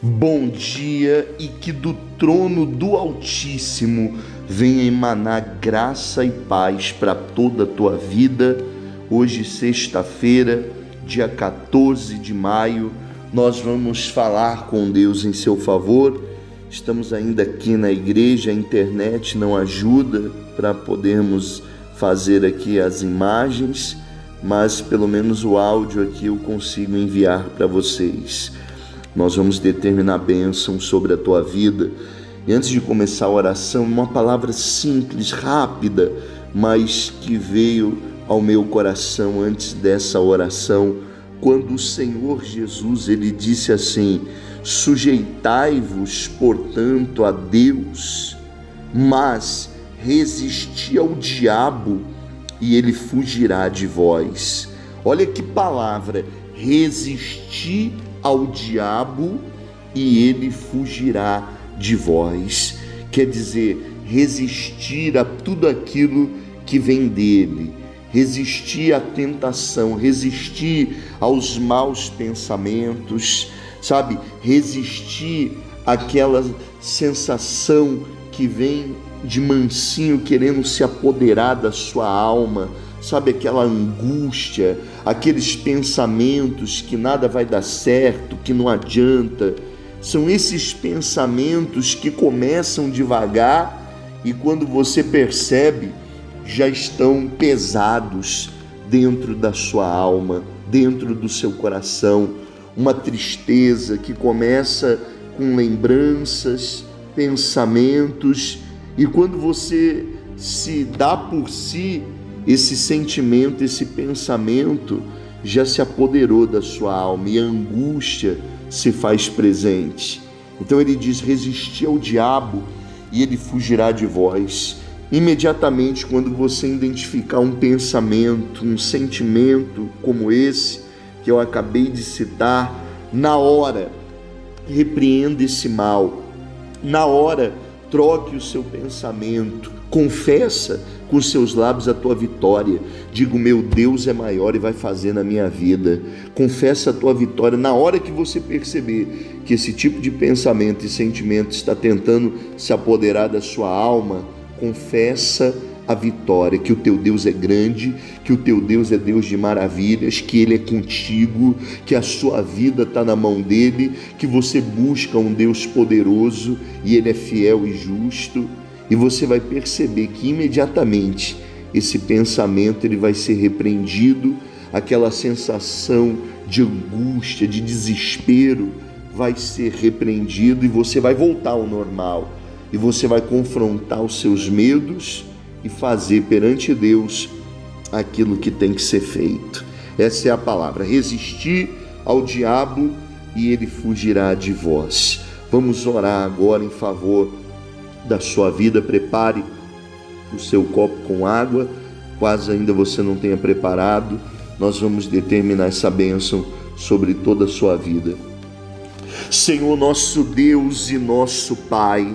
Bom dia e que do trono do Altíssimo venha emanar graça e paz para toda a tua vida. Hoje, sexta-feira, dia 14 de maio, nós vamos falar com Deus em seu favor. Estamos ainda aqui na igreja, a internet não ajuda para podermos fazer aqui as imagens, mas pelo menos o áudio aqui eu consigo enviar para vocês. Nós vamos determinar bênção sobre a tua vida. E antes de começar a oração, uma palavra simples, rápida, mas que veio ao meu coração antes dessa oração, quando o Senhor Jesus ele disse assim: Sujeitai-vos, portanto, a Deus, mas resisti ao diabo e ele fugirá de vós. Olha que palavra, resistir ao diabo e ele fugirá de vós. Quer dizer, resistir a tudo aquilo que vem dele, resistir à tentação, resistir aos maus pensamentos, sabe? Resistir àquela sensação que vem de mansinho querendo se apoderar da sua alma sabe aquela angústia, aqueles pensamentos que nada vai dar certo, que não adianta. São esses pensamentos que começam devagar e quando você percebe, já estão pesados dentro da sua alma, dentro do seu coração. Uma tristeza que começa com lembranças, pensamentos, e quando você se dá por si, esse sentimento, esse pensamento já se apoderou da sua alma e a angústia se faz presente. Então ele diz: resistir ao diabo e ele fugirá de vós. Imediatamente, quando você identificar um pensamento, um sentimento como esse que eu acabei de citar, na hora, repreenda esse mal. Na hora, troque o seu pensamento, confessa com seus lábios a tua vitória. Digo, meu Deus é maior e vai fazer na minha vida. Confessa a tua vitória na hora que você perceber que esse tipo de pensamento e sentimento está tentando se apoderar da sua alma. Confessa a vitória, que o teu Deus é grande, que o teu Deus é Deus de maravilhas, que Ele é contigo, que a sua vida está na mão dele, que você busca um Deus poderoso e Ele é fiel e justo e você vai perceber que imediatamente esse pensamento ele vai ser repreendido, aquela sensação de angústia, de desespero vai ser repreendido e você vai voltar ao normal. E você vai confrontar os seus medos e fazer perante Deus aquilo que tem que ser feito. Essa é a palavra: resistir ao diabo e ele fugirá de vós. Vamos orar agora em favor da sua vida, prepare o seu copo com água, quase ainda você não tenha preparado, nós vamos determinar essa bênção sobre toda a sua vida. Senhor nosso Deus e nosso Pai,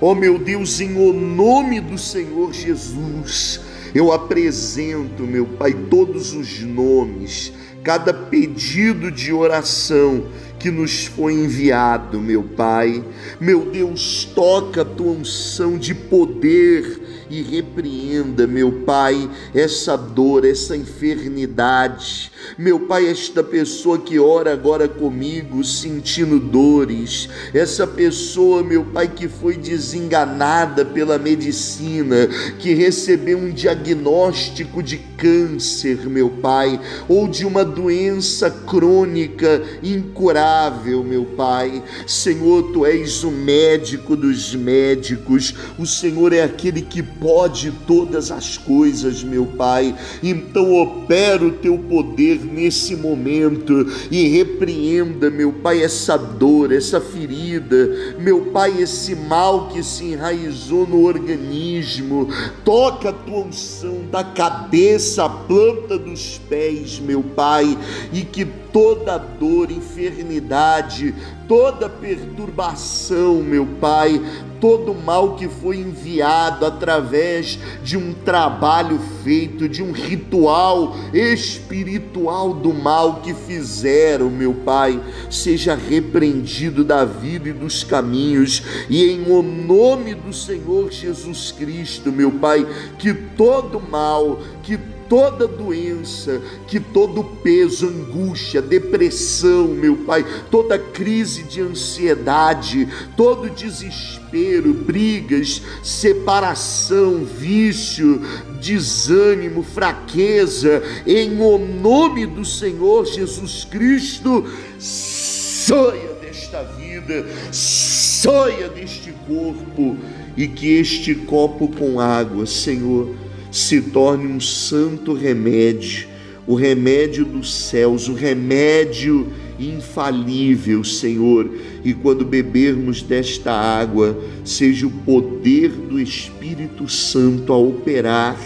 ó meu Deus, em o nome do Senhor Jesus, eu apresento, meu Pai, todos os nomes, cada pedido de oração que nos foi enviado, meu Pai. Meu Deus, toca a tua unção de poder e repreenda, meu Pai, essa dor, essa enfermidade. Meu Pai, esta pessoa que ora agora comigo, sentindo dores, essa pessoa, meu Pai, que foi desenganada pela medicina, que recebeu um diagnóstico de câncer, meu Pai, ou de uma doença crônica incurável, meu Pai. Senhor, tu és o médico dos médicos, o Senhor é aquele que pode todas as coisas, meu Pai. Então opera o teu poder nesse momento e repreenda, meu Pai, essa dor, essa ferida, meu Pai, esse mal que se enraizou no organismo. Toca a tua unção da cabeça à planta dos pés, meu Pai, e que toda dor, enfermidade, toda perturbação, meu Pai, todo mal que foi enviado através de um trabalho feito, de um ritual espiritual do mal que fizeram, meu Pai, seja repreendido da vida e dos caminhos, e em o nome do Senhor Jesus Cristo, meu Pai, que todo mal, que toda doença, que todo peso, angústia, depressão, meu Pai, toda crise de ansiedade, todo desespero, brigas, separação, vício, desânimo, fraqueza, em o nome do Senhor Jesus Cristo, saia desta vida, saia deste corpo e que este copo com água, Senhor, se torne um santo remédio, o remédio dos céus, o remédio infalível, Senhor. E quando bebermos desta água, seja o poder do Espírito Santo a operar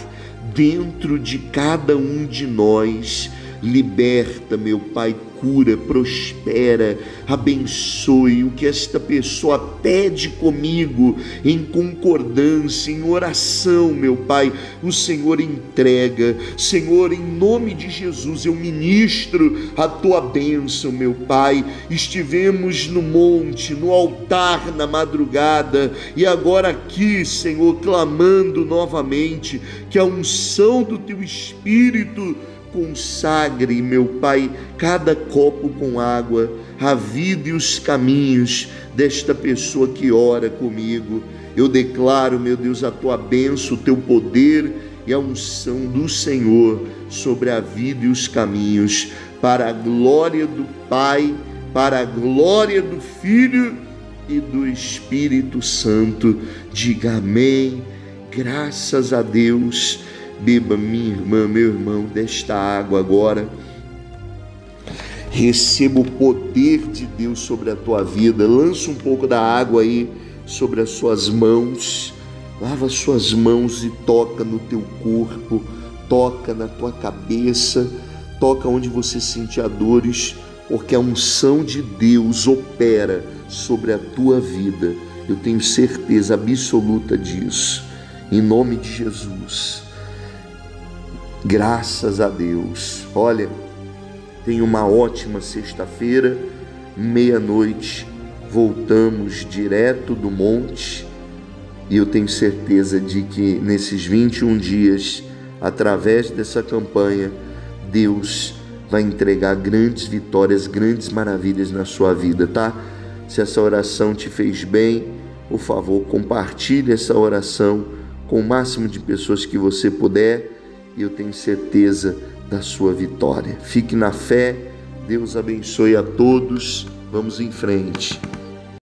dentro de cada um de nós. Liberta, meu Pai, cura, prospera, abençoe o que esta pessoa pede comigo em concordância, em oração, meu Pai. O Senhor entrega, Senhor, em nome de Jesus, eu ministro a tua bênção, meu Pai. Estivemos no monte, no altar na madrugada e agora aqui, Senhor, clamando novamente que a unção do teu Espírito consagre, meu Pai, cada copo com água, a vida e os caminhos desta pessoa que ora comigo. Eu declaro, meu Deus, a tua bênção, o teu poder e a unção do Senhor sobre a vida e os caminhos, para a glória do Pai, para a glória do Filho e do Espírito Santo. Diga amém. Graças a Deus. Beba, minha irmã, meu irmão, desta água agora. Receba o poder de Deus sobre a tua vida. Lança um pouco da água aí sobre as suas mãos. Lava as suas mãos e toca no teu corpo, toca na tua cabeça, toca onde você sente a dores, porque a unção de Deus opera sobre a tua vida. Eu tenho certeza absoluta disso. Em nome de Jesus. Graças a Deus. Olha, tenha uma ótima sexta-feira, meia-noite. Voltamos direto do monte e eu tenho certeza de que nesses 21 dias, através dessa campanha, Deus vai entregar grandes vitórias, grandes maravilhas na sua vida, tá? Se essa oração te fez bem, por favor, compartilhe essa oração com o máximo de pessoas que você puder e eu tenho certeza da sua vitória. Fique na fé, Deus abençoe a todos. Vamos em frente.